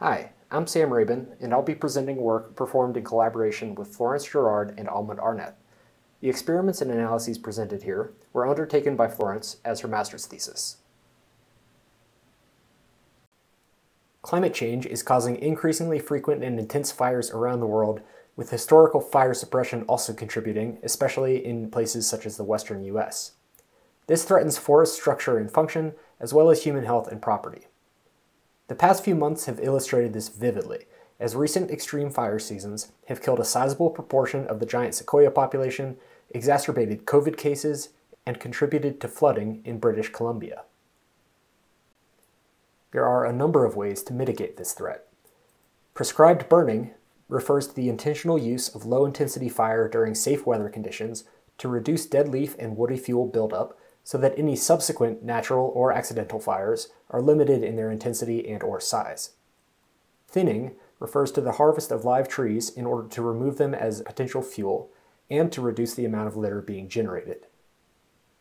Hi, I'm Sam Rabin, and I'll be presenting work performed in collaboration with Florence Gerard and Almut Arneth. The experiments and analyses presented here were undertaken by Florence as her master's thesis. Climate change is causing increasingly frequent and intense fires around the world, with historical fire suppression also contributing, especially in places such as the western US. This threatens forest structure and function, as well as human health and property. The past few months have illustrated this vividly, as recent extreme fire seasons have killed a sizable proportion of the giant sequoia population, exacerbated COVID cases, and contributed to flooding in British Columbia. There are a number of ways to mitigate this threat. Prescribed burning refers to the intentional use of low-intensity fire during safe weather conditions to reduce dead leaf and woody fuel buildup so that any subsequent natural or accidental fires are limited in their intensity and or size. Thinning refers to the harvest of live trees in order to remove them as potential fuel and to reduce the amount of litter being generated.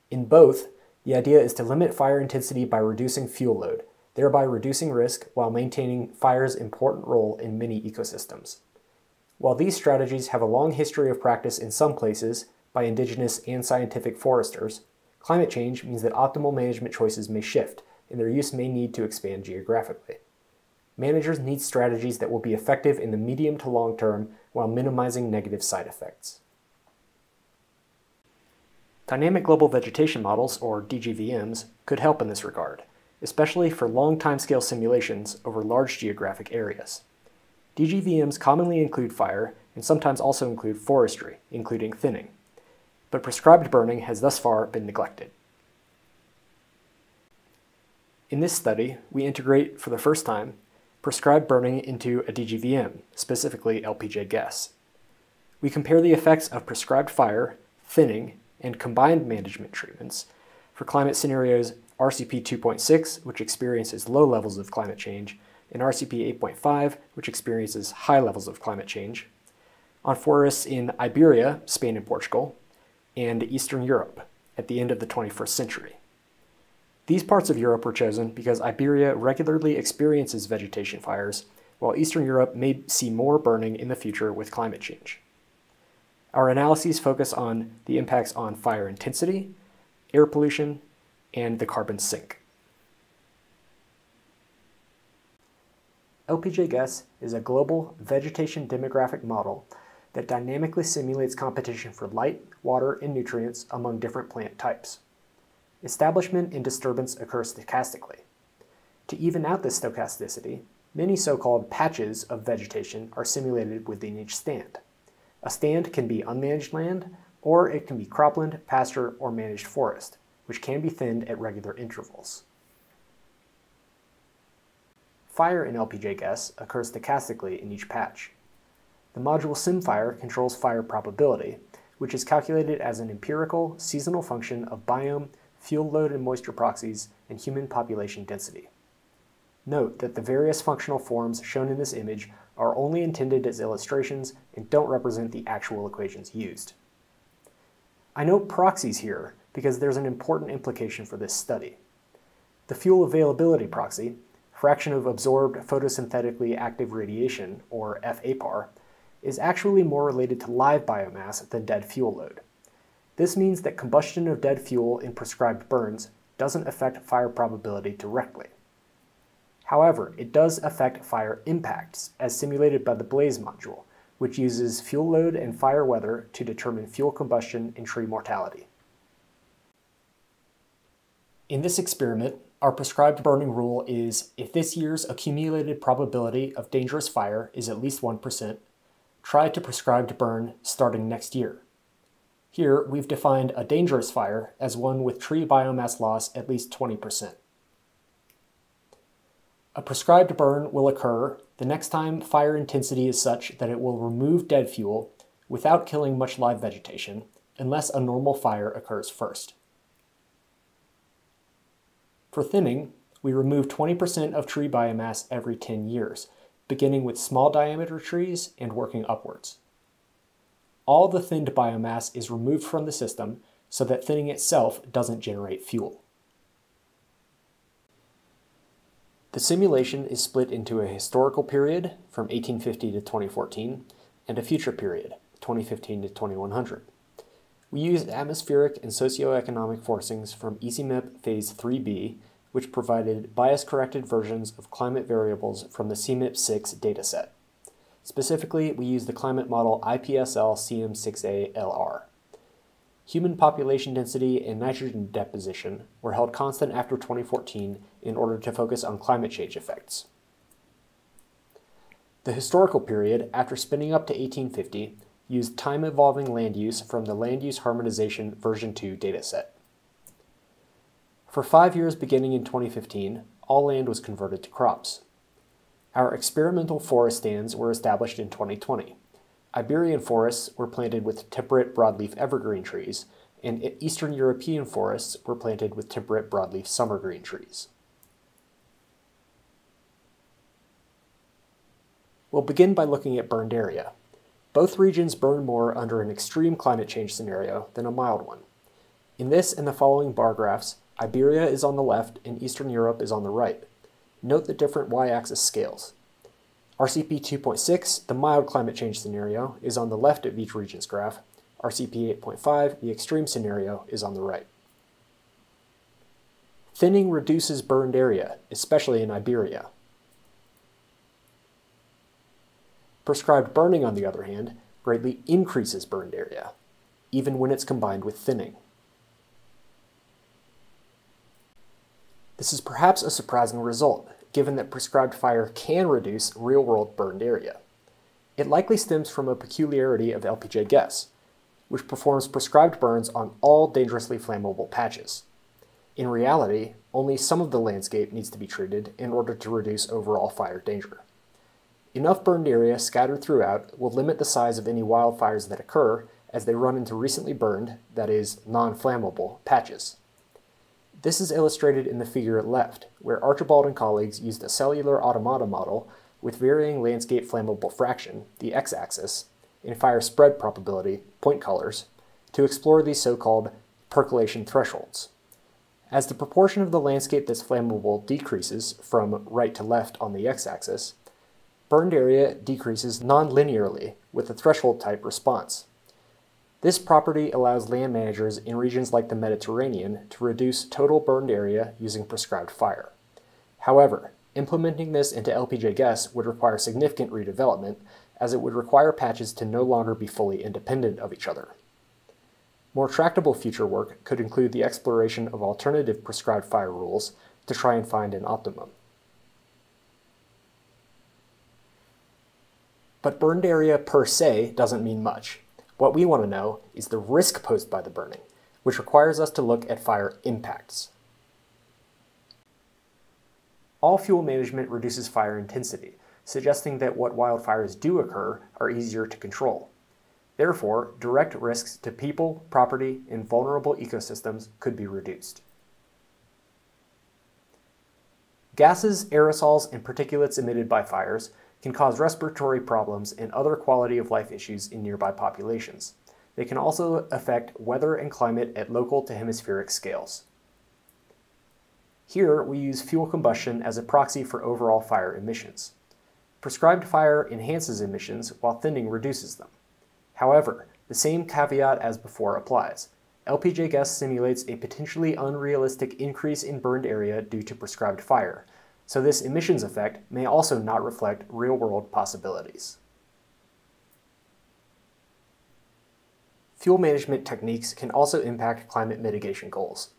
In both, the idea is to limit fire intensity by reducing fuel load, thereby reducing risk while maintaining fire's important role in many ecosystems. While these strategies have a long history of practice in some places by indigenous and scientific foresters, climate change means that optimal management choices may shift and their use may need to expand geographically. Managers need strategies that will be effective in the medium to long term while minimizing negative side effects. Dynamic Global Vegetation Models, or DGVMs, could help in this regard especially for long timescale simulations over large geographic areas. DGVMs commonly include fire and sometimes also include forestry, including thinning. But prescribed burning has thus far been neglected. In this study, we integrate, for the first time, prescribed burning into a DGVM, specifically LPJ-GUESS. We compare the effects of prescribed fire, thinning, and combined management treatments for climate scenarios RCP 2.6, which experiences low levels of climate change, and RCP 8.5, which experiences high levels of climate change, on forests in Iberia, Spain and Portugal, and Eastern Europe at the end of the 21st century. These parts of Europe were chosen because Iberia regularly experiences vegetation fires, while Eastern Europe may see more burning in the future with climate change. Our analyses focus on the impacts on fire intensity, air pollution, and the carbon sink. LPJ-GUESS is a global vegetation demographic model that dynamically simulates competition for light, water, and nutrients among different plant types. Establishment and disturbance occur stochastically. To even out this stochasticity, many so-called patches of vegetation are simulated within each stand. A stand can be unmanaged land, or it can be cropland, pasture, or managed forest which can be thinned at regular intervals. Fire in LPJ-GUESS occurs stochastically in each patch. The module SimFire controls fire probability, which is calculated as an empirical, seasonal function of biome, fuel load and moisture proxies, and human population density. Note that the various functional forms shown in this image are only intended as illustrations and don't represent the actual equations used. I note proxies here because there's an important implication for this study. The fuel availability proxy, fraction of absorbed photosynthetically active radiation, or FAPAR, is actually more related to live biomass than dead fuel load. This means that combustion of dead fuel in prescribed burns doesn't affect fire probability directly. However, it does affect fire impacts, as simulated by the BLAZE module, which uses fuel load and fire weather to determine fuel combustion and tree mortality. In this experiment, our prescribed burning rule is if this year's accumulated probability of dangerous fire is at least 1%, try to prescribe to burn starting next year. Here, we've defined a dangerous fire as one with tree biomass loss at least 20%. A prescribed burn will occur the next time fire intensity is such that it will remove dead fuel without killing much live vegetation, unless a normal fire occurs first. For thinning, we remove 20% of tree biomass every 10 years, beginning with small diameter trees and working upwards. All the thinned biomass is removed from the system so that thinning itself doesn't generate fuel. The simulation is split into a historical period from 1850 to 2014 and a future period, 2015 to 2100. We used atmospheric and socioeconomic forcings from ISIMIP Phase 3b, which provided bias-corrected versions of climate variables from the CMIP 6 dataset. Specifically, we used the climate model IPSL CM6A-LR. Human population density and nitrogen deposition were held constant after 2014 in order to focus on climate change effects. The historical period, after spinning up to 1850, used time-evolving land use from the Land Use Harmonization version 2 dataset. For five years beginning in 2015, all land was converted to crops. Our experimental forest stands were established in 2020. Iberian forests were planted with temperate broadleaf evergreen trees, and Eastern European forests were planted with temperate broadleaf summergreen trees. We'll begin by looking at burned area. Both regions burn more under an extreme climate change scenario than a mild one. In this and the following bar graphs, Iberia is on the left and Eastern Europe is on the right. Note the different y-axis scales. RCP 2.6, the mild climate change scenario, is on the left of each region's graph. RCP 8.5, the extreme scenario, is on the right. Thinning reduces burned area, especially in Iberia. Prescribed burning, on the other hand, greatly increases burned area, even when it's combined with thinning. This is perhaps a surprising result, given that prescribed fire can reduce real-world burned area. It likely stems from a peculiarity of LPJ-GUESS, which performs prescribed burns on all dangerously flammable patches. In reality, only some of the landscape needs to be treated in order to reduce overall fire danger. Enough burned area scattered throughout will limit the size of any wildfires that occur as they run into recently burned, that is, non-flammable, patches. This is illustrated in the figure left, where Archibald and colleagues used a cellular automata model with varying landscape flammable fraction, the x-axis, and fire spread probability, point colors, to explore these so-called percolation thresholds. As the proportion of the landscape that's flammable decreases from right to left on the x-axis, burned area decreases non-linearly with a threshold type response. This property allows land managers in regions like the Mediterranean to reduce total burned area using prescribed fire. However, implementing this into LPJ-GUESS would require significant redevelopment, as it would require patches to no longer be fully independent of each other. More tractable future work could include the exploration of alternative prescribed fire rules to try and find an optimum. But burned area per se doesn't mean much. What we want to know is the risk posed by the burning, which requires us to look at fire impacts. All fuel management reduces fire intensity, suggesting that what wildfires do occur are easier to control. Therefore, direct risks to people, property, and vulnerable ecosystems could be reduced. Gases, aerosols, and particulates emitted by fires can cause respiratory problems and other quality of life issues in nearby populations. They can also affect weather and climate at local to hemispheric scales. Here, we use fuel combustion as a proxy for overall fire emissions. Prescribed fire enhances emissions while thinning reduces them. However, the same caveat as before applies. LPJ-GUESS simulates a potentially unrealistic increase in burned area due to prescribed fire, so this emissions effect may also not reflect real-world possibilities. Fuel management techniques can also impact climate mitigation goals.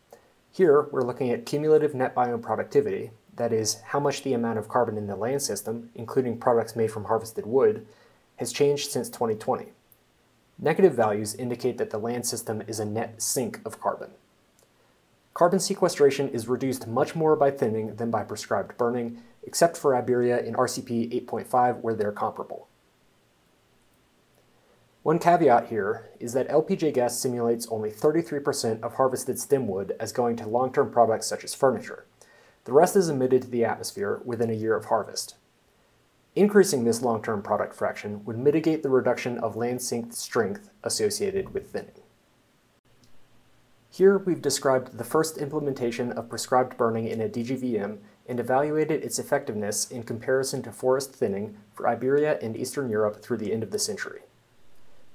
Here, we're looking at cumulative net biome productivity, that is, how much the amount of carbon in the land system, including products made from harvested wood, has changed since 2020. Negative values indicate that the land system is a net sink of carbon. Carbon sequestration is reduced much more by thinning than by prescribed burning, except for Iberia in RCP 8.5 where they're comparable. One caveat here is that LPJ-GUESS simulates only 33% of harvested stem wood as going to long-term products such as furniture. The rest is emitted to the atmosphere within a year of harvest. Increasing this long-term product fraction would mitigate the reduction of land sink strength associated with thinning. Here we've described the first implementation of prescribed burning in a DGVM and evaluated its effectiveness in comparison to forest thinning for Iberia and Eastern Europe through the end of the century.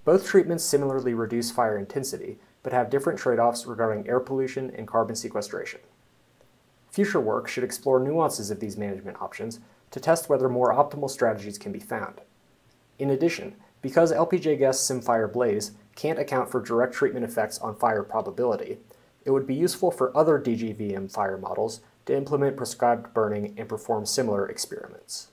Both treatments similarly reduce fire intensity, but have different trade-offs regarding air pollution and carbon sequestration. Future work should explore nuances of these management options to test whether more optimal strategies can be found. In addition, because LPJ-GUESS SimFire Blaze can't account for direct treatment effects on fire probability, it would be useful for other DGVM fire models to implement prescribed burning and perform similar experiments.